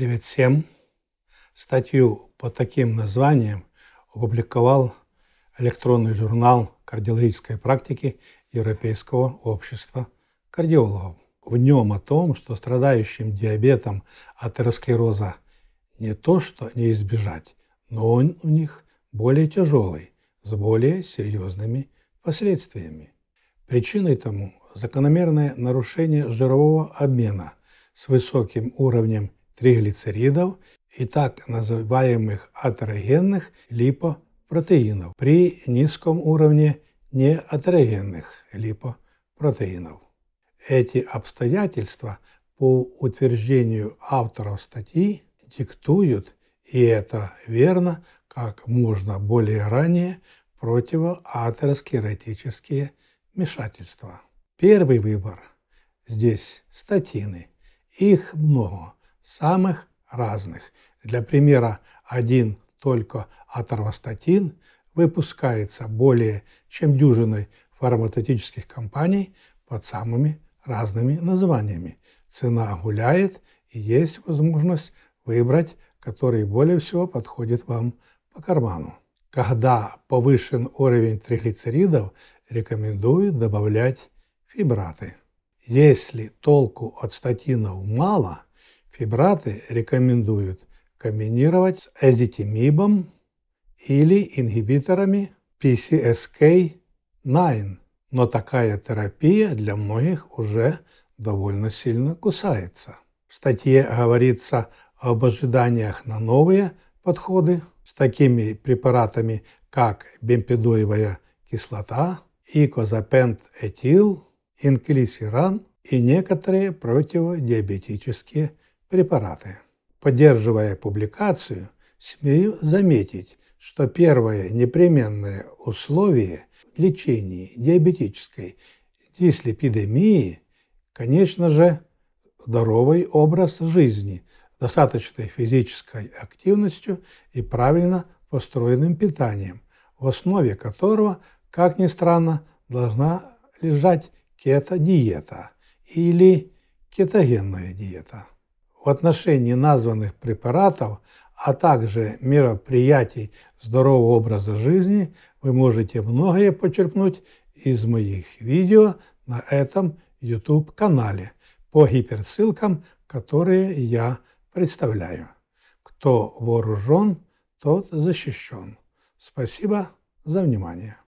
Привет всем! Статью по таким названием опубликовал электронный журнал кардиологической практики Европейского общества кардиологов. В нем о том, что страдающим диабетом атеросклероза не то что не избежать, но он у них более тяжелый, с более серьезными последствиями. Причиной тому закономерное нарушение жирового обмена с высоким уровнем триглицеридов и так называемых атерогенных липопротеинов при низком уровне неатерогенных липопротеинов. Эти обстоятельства по утверждению авторов статьи диктуют, и это верно, как можно более ранее противоатеросклеротические вмешательства. Первый выбор здесь статины. Их много самых разных. Для примера, один только аторвастатин выпускается более чем дюжиной фармацевтических компаний под самыми разными названиями. Цена гуляет и есть возможность выбрать, который более всего подходит вам по карману. Когда повышен уровень триглицеридов, рекомендую добавлять фибраты. Если толку от статинов мало – Фибраты рекомендуют комбинировать с эзитимибом или ингибиторами PCSK9, но такая терапия для многих уже довольно сильно кусается. В статье говорится об ожиданиях на новые подходы с такими препаратами, как бемпидоевая кислота, икозапент-этил, инклисиран и некоторые противодиабетические препараты. Поддерживая публикацию, смею заметить, что первое непременное условие в лечении диабетической дислепидемии, конечно же, здоровый образ жизни, достаточной физической активностью и правильно построенным питанием, в основе которого, как ни странно, должна лежать кето-диета или кетогенная диета в отношении названных препаратов, а также мероприятий здорового образа жизни вы можете многое почерпнуть из моих видео на этом YouTube-канале по гиперссылкам, которые я представляю. Кто вооружен, тот защищен. Спасибо за внимание.